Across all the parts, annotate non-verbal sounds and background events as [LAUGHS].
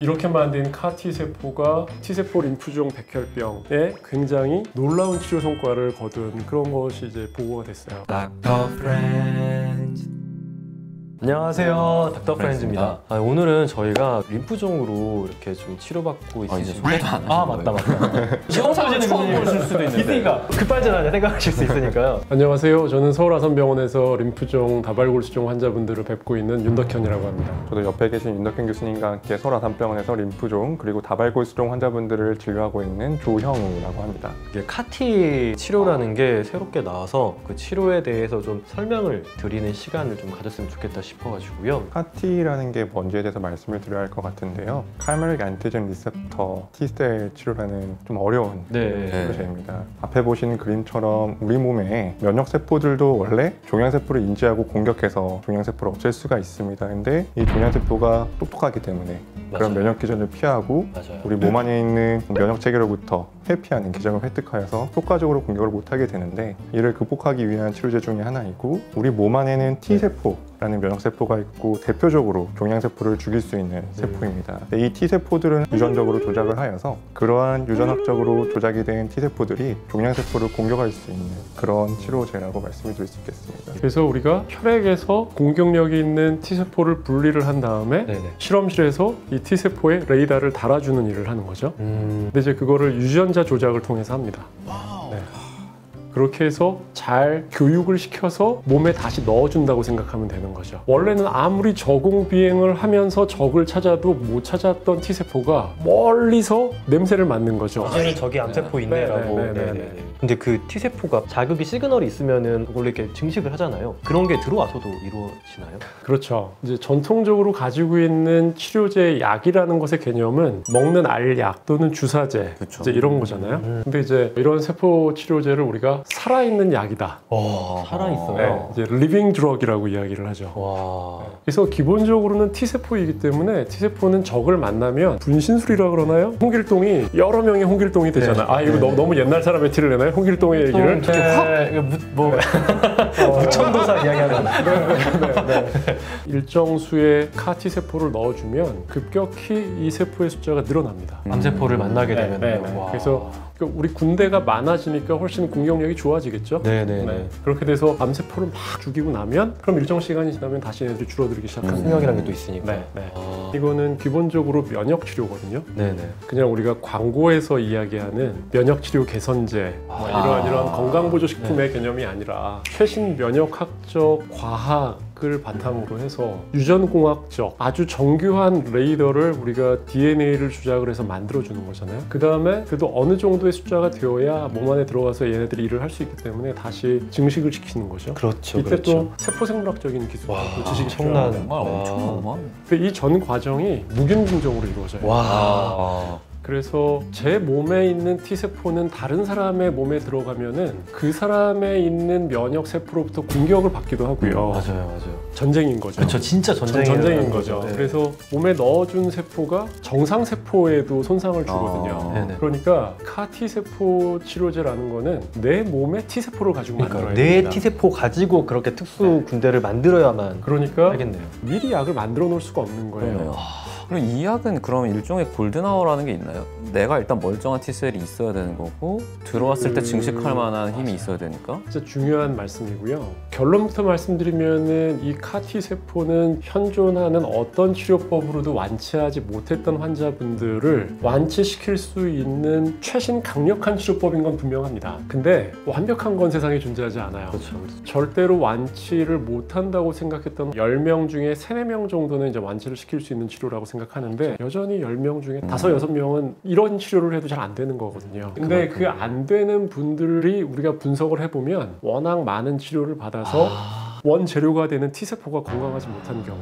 이렇게 만든 CAR-T 세포가 T세포 림프종 백혈병에 굉장히 놀라운 치료 성과를 거둔 그런 것이 이제 보고가 됐어요. 안녕하세요 닥터 프렌즈입니다. 프렌즈입니다 아, 오늘은 저희가 림프종으로 이렇게 좀 치료받고 아, 있으신 소개도 안 하신 아? 맞다 맞다 보시는 [LAUGHS] 처음 보실 수도 있는데. 있으니까 급발진하냐 생각하실 수 있으니까요 [LAUGHS] 안녕하세요. 저는 서울아산병원에서 림프종 다발골수종 환자분들을 뵙고 있는 윤덕현이라고 합니다. 저도 옆에 계신 윤덕현 교수님과 함께 서울아산병원에서 림프종 그리고 다발골수종 환자분들을 진료하고 있는 조형우라고 합니다. 이게 카티 치료라는 게 새롭게 나와서 그 치료에 대해서 좀 설명을 드리는 시간을 좀 가졌으면 좋겠다 싶어가지고요 CAR-T라는 게 뭔지에 대해서 말씀을 드려야 할 것 같은데요. chimeric antigen receptor T cell 치료라는 좀 어려운 네. 치료제입니다. 앞에 보시는 그림처럼 우리 몸에 면역 세포들도 원래 종양 세포를 인지하고 공격해서 종양 세포를 없앨 수가 있습니다. 근데 이 종양 세포가 똑똑하기 때문에 그런. 면역 기전을 피하고 맞아요 우리 몸 안에 있는 면역 체계로부터 회피하는 기전을 획득하여서 효과적으로 공격을 못하게 되는데 이를 극복하기 위한 치료제 중에 하나이고 우리 몸 안에는 T 세포라는 면역 세포가 있고 대표적으로 종양 세포를 죽일 수 있는 세포입니다. 근데 이 T 세포들은 유전적으로 조작을 하여서 그러한 유전학적으로 조작이 된 T 세포들이 종양 세포를 공격할 수 있는 그런 치료제라고 말씀을 드릴 수 있겠습니다. 그래서 우리가 혈액에서 공격력이 있는 T세포를 분리를 한 다음에 네네 실험실에서 이 T세포에 레이더를 달아주는 일을 하는 거죠. 음, 근데 이제 그거를 유전자 조작을 통해서 합니다. 네. 그렇게 해서 잘 교육을 시켜서 몸에 다시 넣어준다고 생각하면 되는 거죠. 원래는 아무리 저공 비행을 하면서 적을 찾아도 못 찾았던 T세포가 멀리서 냄새를 맡는 거죠. 이제는 저기 암세포 있네라고 네, 네, 네, 네네. 네. 근데 그 T세포가 자극이 시그널이 있으면은 원래 이렇게 증식을 하잖아요 그런 게 들어와서도 이루어지나요? 그렇죠. 이제 전통적으로 가지고 있는 치료제 약이라는 것의 개념은 먹는 알약 또는 주사제 그쵸. 이제 이런 거잖아요. 음. 근데 이제 이런 세포 치료제를 우리가 살아있는 약이다. 와 살아있어요 네, 이제 living drug이라고 이야기를 하죠. 와 그래서 기본적으로는 T세포이기 때문에 T세포는 적을 만나면 분신술이라 그러나요? 홍길동이 여러 명의 홍길동이 되잖아요. 네. 아 이거 너무, 너무 옛날 사람의 티를 내나요? 홍길동의 얘기를? 네, 뭐. [LAUGHS] 무천도사 이야기하는 일정 수의 카티 세포를 넣어주면 급격히 이 세포의 숫자가 늘어납니다. 암세포를 만나게 네, 되면 네, 네. 그래서 그러니까 우리 군대가 많아지니까 훨씬 공격력이 좋아지겠죠. 네네네 네. 그렇게 돼서 암세포를 막 죽이고 나면 그럼 일정 시간이 지나면 다시 얘들이 줄어들기 시작합니다. 수명이라는 게또 있으니까 네, 네. 아, 이거는 기본적으로 면역 치료거든요. 네네 그냥 우리가 광고에서 이야기하는 면역 치료 개선제 뭐 아. 이런 이런 건강 보조 식품의 개념이 아니라 최신 면역학적 과학 을 바탕으로 해서 유전공학적 아주 정교한 레이더를 우리가 DNA를 조작을 해서 만들어 주는 거잖아요. 그 다음에 그래도 어느 정도의 숫자가 되어야 몸 안에 들어가서 얘네들이 일을 할 수 있기 때문에 다시 증식을 시키는 거죠. 그렇죠 이때 그렇죠 또 세포 생물학적인 기술, 와, 또 지식이 엄청난-. 정말 와. 엄청나구만. 이전 과정이 무균균적으로 이루어져요. 와 아, 그래서 제 몸에 있는 T세포는 다른 사람의 몸에 들어가면은 그 사람에 있는 면역 세포로부터 공격을 받기도 하고요. 맞아요 맞아요 전쟁인 거죠. 그렇죠 진짜 전- 전쟁이 전쟁인 거죠. 네. 그래서 몸에 넣어준 세포가 정상 세포에도 손상을 주거든요. 아. 그러니까 카티 세포 치료제라는 거는 내 몸에 T 세포를 가지고 그러니까 만들어야 내 됩니다. T세포 가지고 그렇게 특수 군대를 만들어야만 그러니까 하겠네요 미리 약을 만들어 놓을 수가 없는 거예요. 그러네요. 그럼 이 약은 그럼 일종의 골든아워라는 게 있나요? 내가 일단 멀쩡한 T셀이 있어야 되는 거고 들어왔을 때 음, 증식할 만한 힘이 있어야 되니까 진짜 중요한 말씀이고요. 결론부터 말씀드리면은 이 카티 세포는 현존하는 어떤 치료법으로도 완치하지 못했던 환자분들을 완치시킬 수 있는 최신 강력한 치료법인 건 분명합니다. 근데 완벽한 건 세상에 존재하지 않아요. 그렇죠 그렇죠. 절대로 완치를 못한다고 생각했던 10명 중에 3, 4명 정도는 이제 완치를 시킬 수 있는 치료라고 생각 하는데 여전히 10명 중에 음. 5, 6명은 이런 치료를 해도 잘 안 되는 거거든요. 근데 그 안 되는 분들이 우리가 분석을 해보면 워낙 많은 치료를 받아서 아, 원재료가 되는 T세포가 건강하지 못한 경우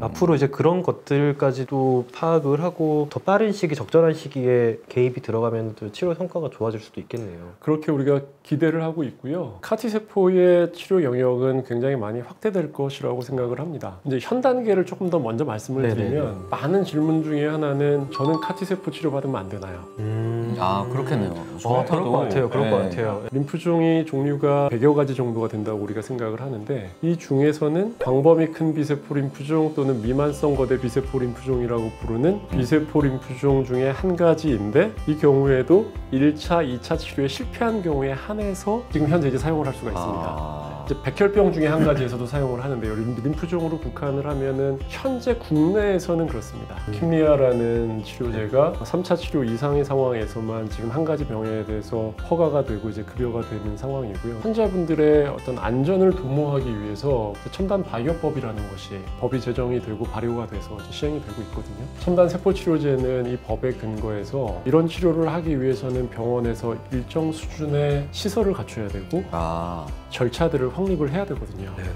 앞으로 이제 그런 것들까지도 파악을 하고 더 빠른 시기, 적절한 시기에 개입이 들어가면 또 치료 성과가 좋아질 수도 있겠네요. 그렇게 우리가 기대를 하고 있고요. 카티 세포의 치료 영역은 굉장히 많이 확대될 것이라고 생각을 합니다. 이제 현 단계를 조금 더 먼저 말씀을 네네. 드리면 많은 질문 중에 하나는 저는 카티 세포 치료 받으면 안 되나요? 음, 아 그렇겠네요. 어, 그럴 것 같아요. 그럴 것 네. 같아요. 림프종이 종류가 100여 가지 정도가 된다고 우리가 생각을 하는데 이 중에서는 광범위 큰 비세포 림프종 또는 미만성 거대 비세포 림프종이라고 부르는 비세포 림프종 중에 한 가지인데 이 경우에도 1차, 2차 치료에 실패한 경우에 한해서 지금 현재 이제 사용을 할 수가 있습니다. 아, 백혈병 중에 한 가지에서도 사용을 하는데요. 림- 림프종으로 국한을 하면은 현재 국내에서는 그렇습니다. 킴리아라는 치료제가 3차 치료 이상의 상황에서만 지금 한 가지 병에 대해서 허가가 되고 이제 급여가 되는 상황이고요. 환자분들의 어떤 안전을 도모하기 위해서 그 첨단 바이오법이라는 것이 법이 제정이 되고 발효가 돼서 시행이 되고 있거든요. 첨단 세포 치료제는 이 법에 근거해서 이런 치료를 하기 위해서는 병원에서 일정 수준의 시설을 갖춰야 되고 아 절차들을 확립을 해야 되거든요. 네네.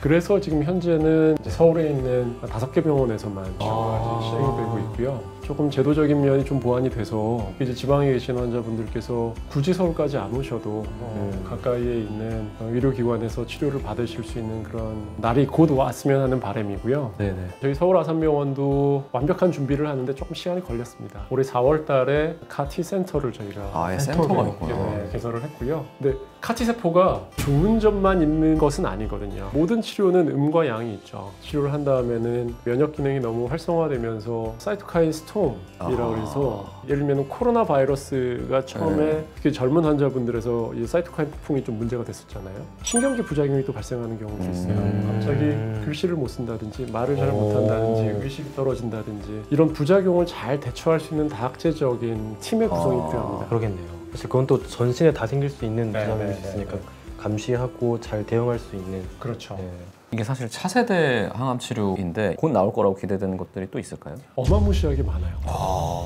그래서 지금 현재는 서울에 있는 다섯 개 병원에서만 치료가 아. 이제 시행이 되고 있고요. 조금 제도적인 면이 좀 보완이 돼서 이제 지방에 계신 환자분들께서 굳이 서울까지 안 오셔도 어, 음. 가까이에 있는 어, 의료기관에서 치료를 받으실 수 있는 그런 날이 곧 왔으면 하는 바람이고요. 네네. 저희 서울 아산병원도 완벽한 준비를 하는데 조금 시간이 걸렸습니다. 올해 4월 달에 카티 센터를 저희가 아예 센터가 있구나. 네, 개설을 했고요. 근데 CAR-T 세포가 좋은 점만 있는 것은 아니거든요. 모든 치료는 음과 양이 있죠. 치료를 한 다음에는 면역 기능이 너무 활성화되면서 cytokine storm이라고 아. 해서 예를 들면 코로나 바이러스가 처음에 네. 특히 젊은 환자분들에서 이 사이토카인 폭풍이 좀 문제가 됐었잖아요. 신경계 부작용이 또 발생하는 경우도 있어요. 음. 갑자기 글씨를 못 쓴다든지 말을 잘 오. 못한다든지 의식이 떨어진다든지 이런 부작용을 잘 대처할 수 있는 다학제적인 팀의 구성이 아. 필요합니다. 그러겠네요. 사실 그건 또 전신에 다 생길 수 있는 네, 부작용일 네, 수 네, 있으니까 네. 감시하고 잘 대응할 수 있는. 그렇죠. 네. 이게 사실 차세대 항암 치료인데 곧 나올 거라고 기대되는 것들이 또 있을까요? 어마무시하게 많아요.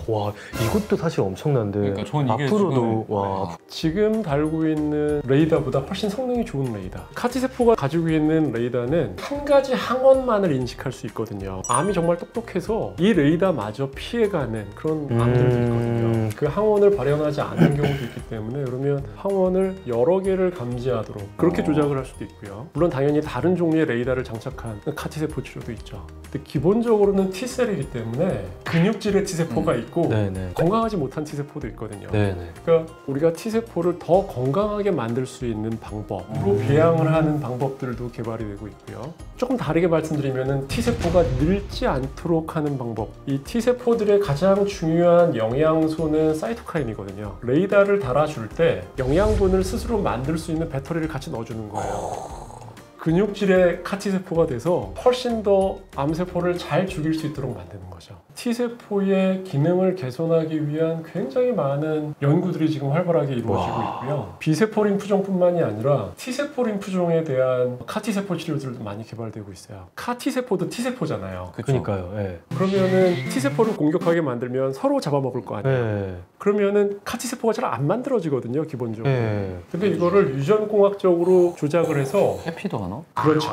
와 이것도 사실 엄청난데 그러니까 저는 이게 앞으로도 지금- 와 지금 달고 있는 레이더보다 훨씬 성능이 좋은 레이더. 카티세포가 가지고 있는 레이더는 한 가지 항원만을 인식할 수 있거든요. 암이 정말 똑똑해서 이 레이더마저 피해가는 그런 암들도 있거든요. 음. 그 항원을 발현하지 않는 경우도 있기 때문에 그러면 항원을 여러 개를 감지하도록 그렇게 어. 조작을 할 수도 있고요. 물론 당연히 다른 종류의 레이더를 장착한 카티세포 치료도 있죠. 근데 기본적으로는 T셀이기 때문에 근육질의 T세포가 있고 네네. 건강하지 못한 T세포도 있거든요. 네네. 그러니까 우리가 T세포를 더 건강하게 만들 수 있는 방법으로 배양을 하는 방법들도 개발이 되고 있고요. 조금 다르게 말씀드리면 T세포가 늙지 않도록 하는 방법. 이 T세포들의 가장 중요한 영양소는 사이토카인이거든요. 레이더를 달아줄 때 영양분을 스스로 만들 수 있는 배터리를 같이 넣어주는 거예요. 근육질의 카티세포가 돼서 훨씬 더 암세포를 잘 죽일 수 있도록 만드는 거죠. T세포의 기능을 개선하기 위한 굉장히 많은 연구들이 지금 활발하게 이루어지고 있고요. B세포 림프종뿐만이 아니라 T세포 림프종에 대한 카티세포 치료들도 많이 개발되고 있어요. 카티세포도 T세포잖아요. 그러니까요. 네. 그러면은 T세포를 공격하게 만들면 서로 잡아먹을 거 아니에요. 네. 그러면은 카티세포가 잘 안 만들어지거든요, 기본적으로. 네. 근데 이거를 유전공학적으로 조작을 해서 해피도 하나? 그렇죠.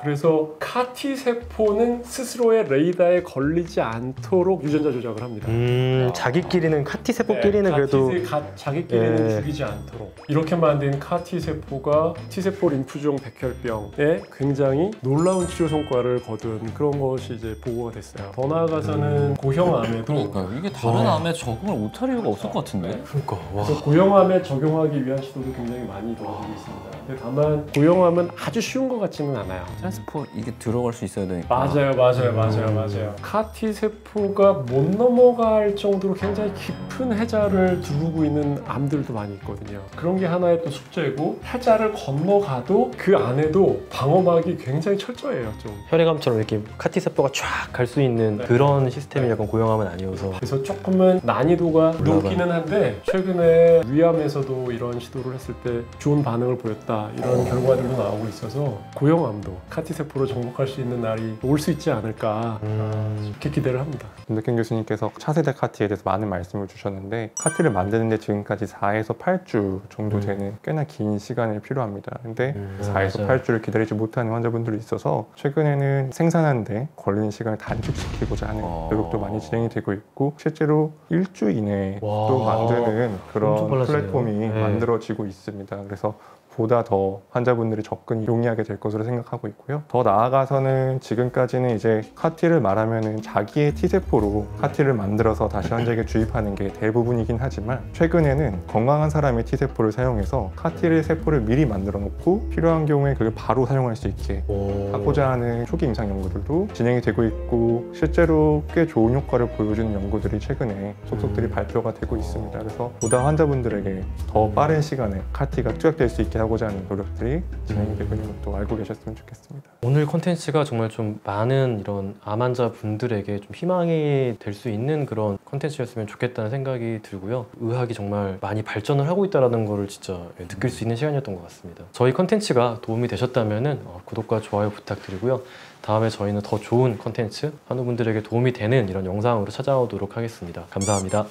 그래서 카티 세포는 스스로의 레이더에 걸리지 않도록 유전자 조작을 합니다. 음 자기끼리는 카티 세포끼리는 네, 그래도 가- 자기끼리는 예. 죽이지 않도록 이렇게 만든 카티 세포가 T세포 림프종 백혈병에 굉장히 놀라운 치료 성과를 거둔 그런 것이 이제 보고가 됐어요. 더 나아가서는 고형암에도 그러니까 이게 다른 와. 암에 적응을 못할 이유가 없을 것 같은데? 그러니까 와. 그래서 고형암에 적용하기 위한 시도도 굉장히 많이 이루어지고 있습니다. 근데 다만 고형암은 아주 쉬운 것 같지는 않아요. transport 이게 들어갈 수 있어야 되니까 맞아요, 맞아요, 맞아요, 음. 맞아요. CAR-T 세포가 못 넘어갈 정도로 굉장히 깊은 해자를 두르고 있는 암들도 많이 있거든요. 그런 게 하나의 또 숙제고 해자를 건너가도 그 안에도 방어막이 굉장히 철저해요, 좀. 혈액암처럼 이렇게 CAR-T 세포가 쫙 갈 수 있는 네. 그런 시스템이 네. 약간 고형암은 아니어서 그래서 조금은 난이도가 높기는 한데 최근에 위암에서도 이런 시도를 했을 때 좋은 반응을 보였다 이런 결과들도 나오고 있어서 고형암도 CAR-T 세포로 정복할 수 있는 날이 올 수 있지 않을까 음, 이렇게 기대를 합니다. 김덕현 교수님께서 차세대 카티에 대해서 많은 말씀을 주셨는데 카티를 만드는데 지금까지 4에서 8주 정도 음. 되는 꽤나 긴 시간이 필요합니다. 근데 음, 4에서 맞아요. 8주를 기다리지 못하는 환자분들이 있어서 최근에는 생산하는데 걸리는 시간을 단축시키고자 하는 어. 노력도 많이 진행이 되고 있고 실제로 일주 이내에 와. 또 만드는 그런. 플랫폼이 네. 만들어지고 있습니다. 그래서 보다 더 환자분들이 접근이 용이하게 될 것으로 생각하고 있고요. 더 나아가서는 지금까지는 이제 카티를 말하면은 자기의 T세포로 카티를 만들어서 다시 환자에게 주입하는 게 대부분이긴 하지만 최근에는 건강한 사람의 T세포를 사용해서 카티를 세포를 미리 만들어 놓고 필요한 경우에 그걸 바로 사용할 수 있게 오. 하고자 하는 초기 임상 연구들도 진행이 되고 있고 실제로 꽤 좋은 효과를 보여주는 연구들이 최근에 속속들이 음. 발표가 되고 있습니다. 그래서 보다 환자분들에게 더 빠른 시간에 카티가 투약될 수 있게 하고 자 하는 노력들이 진행이 되고 있는 것도 알고 계셨으면 좋겠습니다. 오늘 콘텐츠가 정말 좀 많은 이런 암 환자 분들에게 좀 희망이 될 수 있는 그런 콘텐츠였으면 좋겠다는 생각이 들고요. 의학이 정말 많이 발전을 하고 있다는 거를 진짜 느낄 수 있는 시간이었던 것 같습니다. 저희 콘텐츠가 도움이 되셨다면 구독과 좋아요 부탁드리고요. 다음에 저희는 더 좋은 콘텐츠, 환우분들에게 도움이 되는 이런 영상으로 찾아오도록 하겠습니다. 감사합니다.